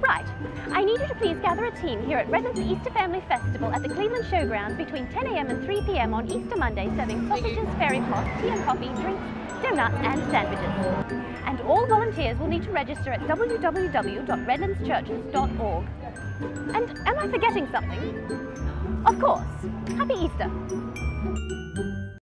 Right, I need you to please gather a team here at Redlands Easter Family Festival at the Cleveland Showgrounds between 10am and 3pm on Easter Monday serving sausages, fairy floss, tea and coffee, drinks, donuts and sandwiches. And all volunteers will need to register at www.redlandschurches.org. And am I forgetting something? Of course, Happy Easter!